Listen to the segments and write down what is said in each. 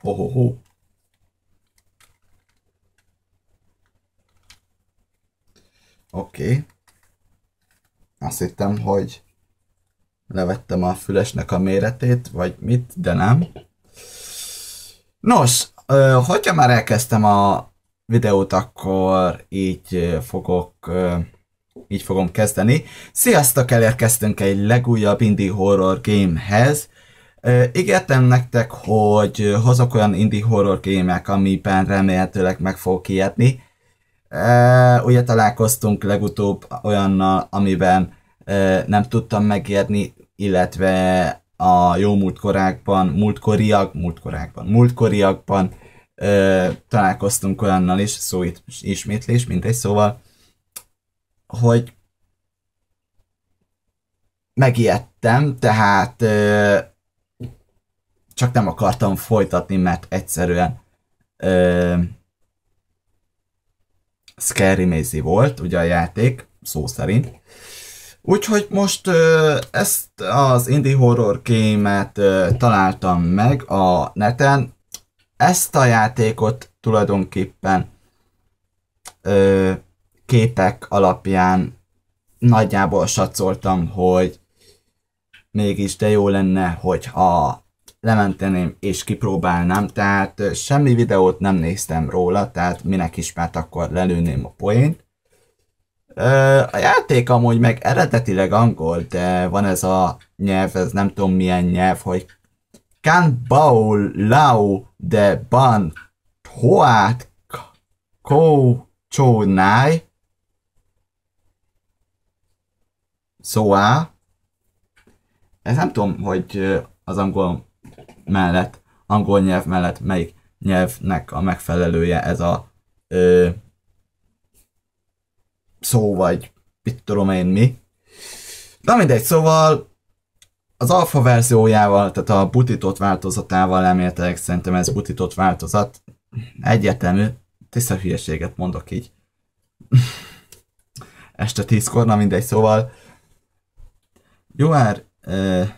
Ho, ho, ho. Oké. Okay. Azt hittem, hogy levettem a fülesnek a méretét, vagy mit, de nem. Nos, hogyha már elkezdtem a videót, akkor így fogok, így fogom kezdeni. Sziasztok, elérkeztünk egy legújabb indie horror gamehez. Ígértem nektek, hogy hozok olyan indie horror gémek, amiben remélhetőleg meg fog kiadni. Ugye találkoztunk legutóbb olyannal, amiben nem tudtam megérni, illetve a jó múltkorákban, múltkoriak, múltkorákban, múltkoriakban ö, találkoztunk olyannal is, szó itt ismétlés, mindegy, szóval, hogy megijedtem, tehát csak nem akartam folytatni, mert egyszerűen ö, Scary Mazy volt, ugye a játék, szó szerint. Úgyhogy most ö, ezt az indie horror gémet találtam meg a neten, ezt a játékot tulajdonképpen ö, képek alapján nagyjából satszoltam, hogy mégis de jó lenne, hogyha lementeném és kipróbálnám, tehát semmi videót nem néztem róla, tehát minek is, mert akkor lelőném a poént. A játék amúgy meg eredetileg angol, de van ez a nyelv, ez nem tudom milyen nyelv, hogy Kan Bao Lao de Ban Hoát Ko Cho Nai Szóval, ez nem tudom, hogy az angol mellett, angol nyelv mellett melyik nyelvnek a megfelelője ez a ö, szó, vagy mit tudom én mi. Na mindegy, szóval az alfa verziójával, tehát a butított változatával reméltek, szerintem ez butított változat. Egyetemű, tiszta hülyeséget mondok így. Este tízkor, na mindegy, szóval You are uh,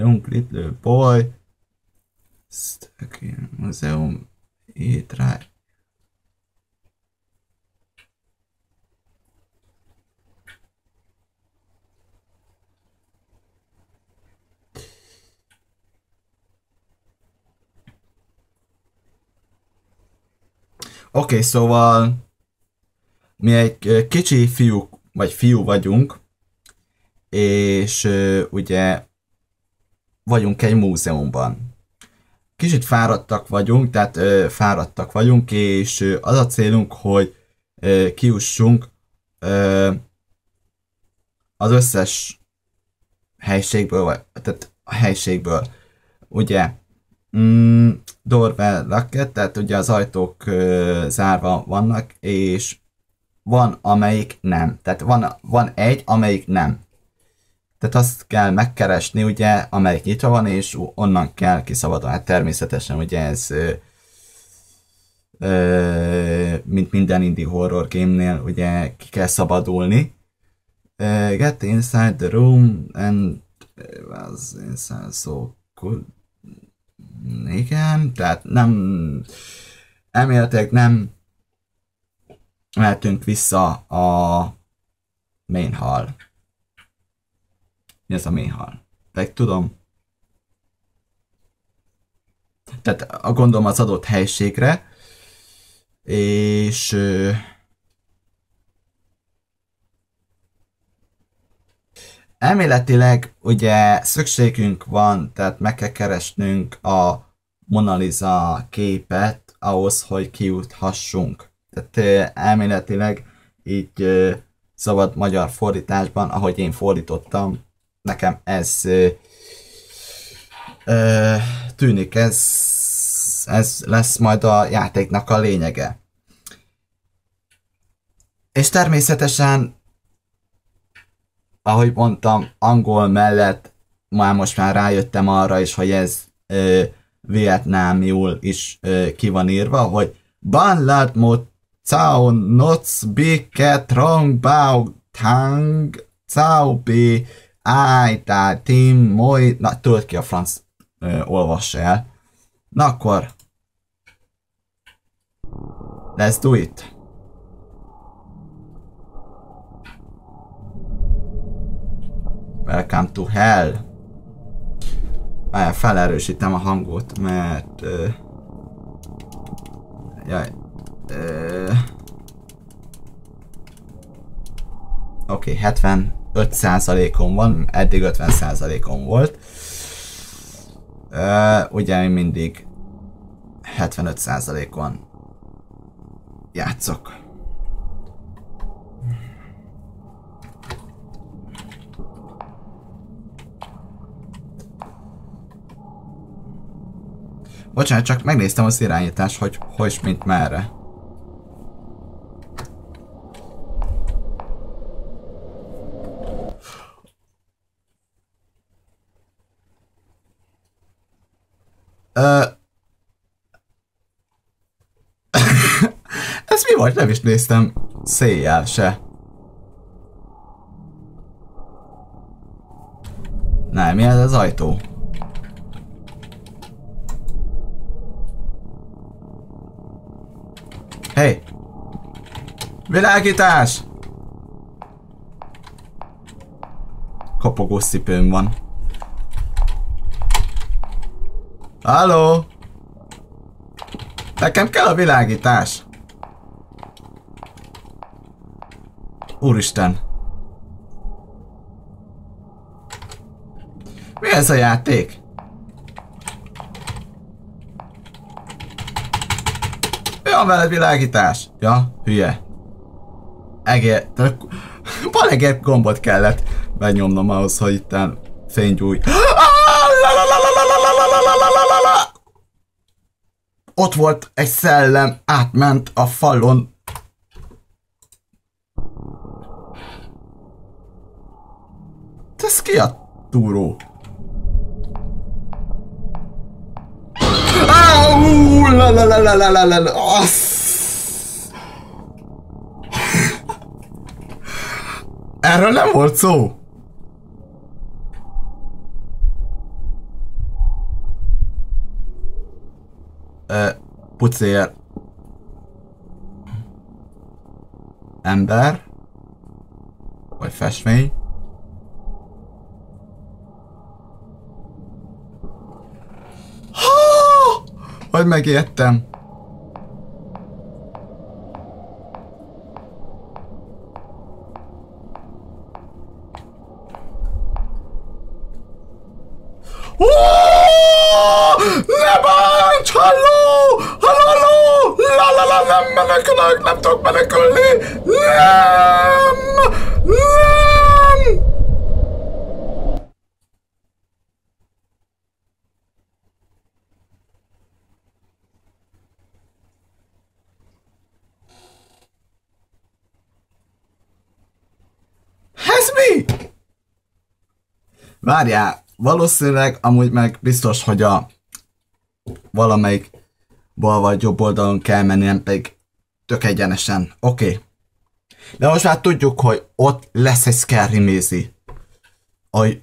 young little boy stuck in museum. Tried Oké, okay, szóval mi egy kicsi fiú, vagy fiú vagyunk, és ugye vagyunk egy múzeumban. Kicsit fáradtak vagyunk, tehát ö, fáradtak vagyunk, és ö, az a célunk, hogy ö, kiussunk ö, az összes helységből, vagy, tehát a helységből. Ugye, mm, Dorvel Racket, tehát ugye az ajtók ö, zárva vannak, és van amelyik nem. Tehát van, van egy, amelyik nem. Tehát azt kell megkeresni, ugye, amelyik nyitva van, és onnan kell kiszabadulni. Hát természetesen ugye ez ö, ö, mint minden indie horror game-nél, ugye ki kell szabadulni. Uh, get inside the room and was inside so good. Igen, tehát nem elméletileg nem mehetünk vissza a main hall. Mi ez a hall? Meg tudom. Tehát a gondolom az adott helységre, és elméletileg ugye szükségünk van, tehát meg kell keresnünk a Mona Lisa képet ahhoz, hogy kijuthassunk. Tehát elméletileg így szabad magyar fordításban, ahogy én fordítottam, nekem ez tűnik, ez, ez lesz majd a játéknak a lényege. És természetesen ahogy mondtam, angol mellett már most már rájöttem arra is, hogy ez ö, vietnámiul is ö, ki van írva, hogy Ban lat mo cao noc bi ke trong bao tang cao bi ta tim moi na tudod ki a franc ö, olvassa el. Na akkor, let's do it! Welcome to hell! Felerősítem a hangot, mert... Ö, jaj. Oké, okay, 75%-on van, eddig 50%-on volt. Ugye én mindig 75%-on játszok. Bocsánat, csak megnéztem az irányítás, hogy hogy mint merre. Ez mi volt? Nem is néztem széjjel se. Nem, mi ez az ajtó? Hey! Világítás! Kapogós cipőm van. Halló? Nekem kell a világítás. Úristen. Mi ez a játék? Mi van veled világítás? Ja, hülye. Egér... Baleger gombot kellett benyomnom ahhoz, hogy itt fénygyújt. Ott volt egy szellem, átment a falon. Ez ki a túró? la la la Erről nem volt szó. Pucér ember vagy festmény Hogy megértem. Ne bánts! Halló! Halló, halló! La la la, nem menekülök, nem tudok menekülni! Nem! Nem! Ez mi? Várjál, valószínűleg amúgy meg biztos, hogy a valamelyik bal vagy jobb oldalon kell menni, nem pedig tök egyenesen. Oké. Okay. De most már tudjuk, hogy ott lesz egy scary mézi. Hogy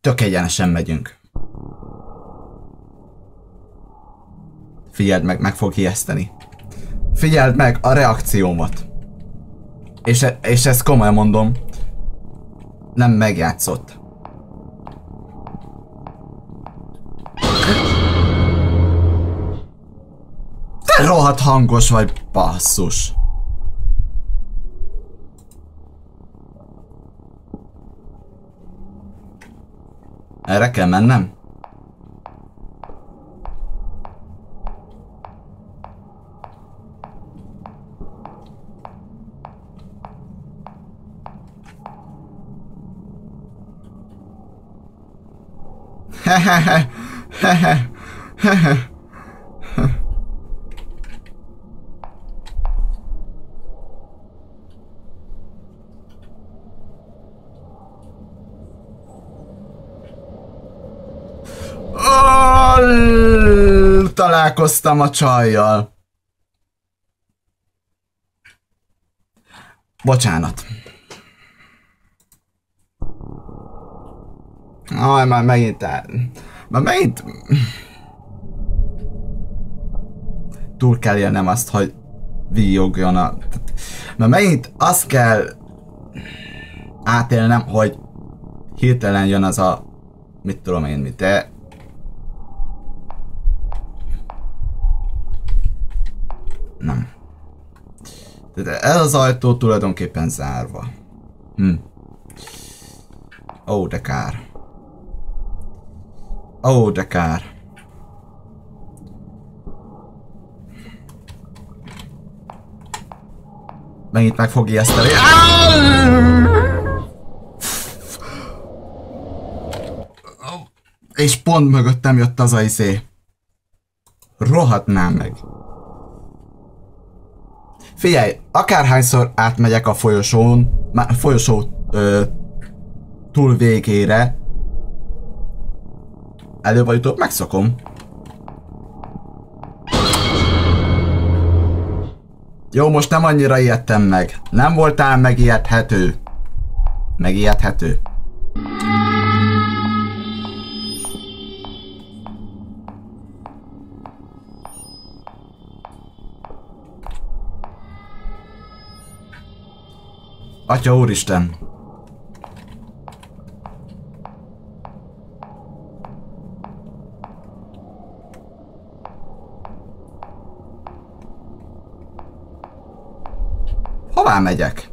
tök egyenesen megyünk. Figyeld meg, meg fog ijeszteni. Figyeld meg a reakciómat. És, e és ezt komolyan mondom. Nem megjátszott. Rohadt hangos vagy, basszus. Erre kell mennem? Hehehe. Hehe. Hehe. Találkoztam a csajjal. Bocsánat. Aj, már megint el. Már megint... Túl kell élnem azt, hogy víjogjon a... Mert megint azt kell átélnem, hogy hirtelen jön az a... Mit tudom én, mit, de... Nem. Tehát ez az ajtó tulajdonképpen zárva. Hm. Ó, de kár. Ó, de kár. Megint meg fog ijeszteni. És pont mögöttem jött az a izé. Rohadnám meg. Figyelj, akárhányszor átmegyek a folyosón, a folyosó ö, túl végére, előbb vagy utóbb megszokom. Jó, most nem annyira ijedtem meg. Nem voltál megijedhető. Megijedhető. Atya úristen! Hová megyek?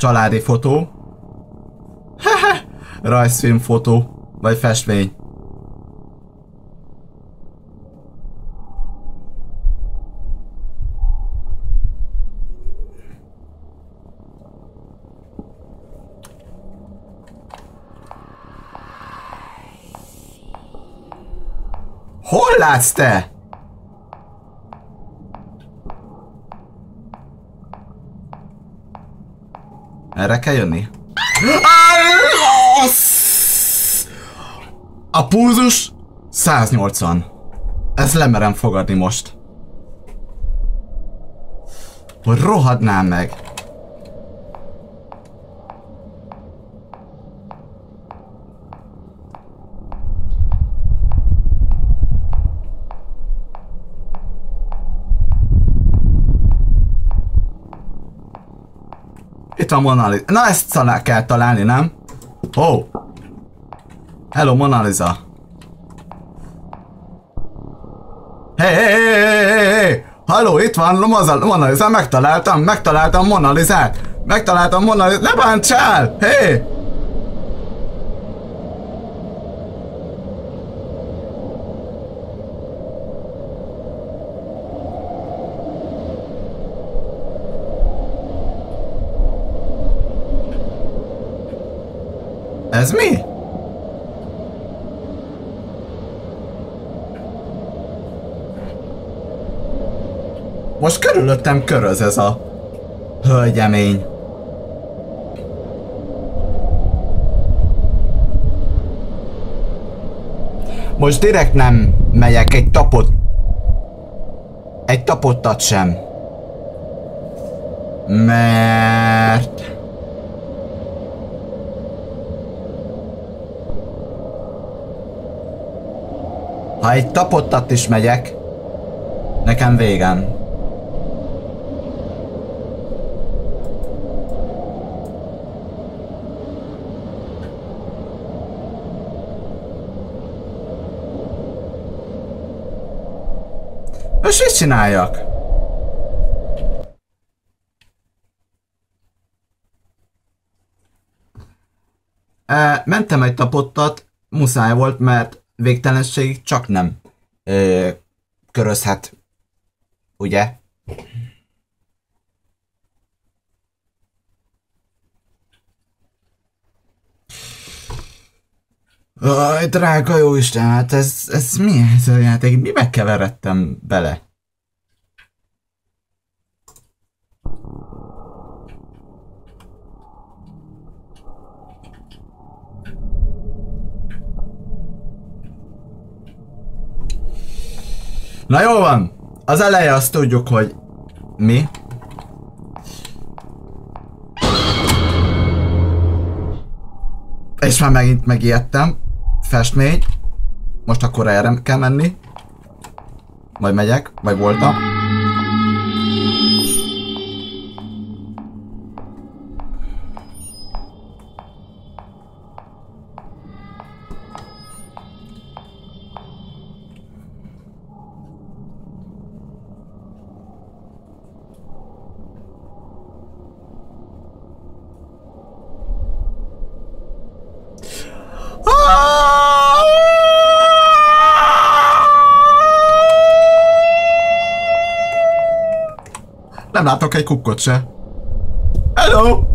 Családi fotó. Rajzfilm fotó. Vagy festmény. Hol látsz te? Erre kell jönni? A pulzus 180. Ez lemerem fogadni most. Hogy rohadnám meg. Itt van Mona Lisa. Na ezt szalá kell találni, nem? Oh. Hello Mona Lisa. Hey, hey, hey, hey, hey. Halló, itt van Mona Lisa, megtaláltam, megtaláltam Mona Lisa-t. Megtaláltam Mona Lisa, ne bántsál! Hey! Ez mi? Most körülöttem köröz ez a hölgyemény. Most direkt nem megyek egy tapot. Egy tapottat sem. Mert... Ha egy tapottat is megyek, nekem végem. Most mit csináljak? mentem egy tapottat, muszáj volt, mert végtelenség csak nem ö, körözhet, ugye? Aj, drága jó Isten, hát ez, ez mi ez a játék? Mibe keveredtem bele? Na jó van, az eleje azt tudjuk, hogy mi. És már megint megijedtem. Festmény. Most akkor erre kell menni. Majd megyek, vagy voltam. Nem látok egy kukkot se. Hello!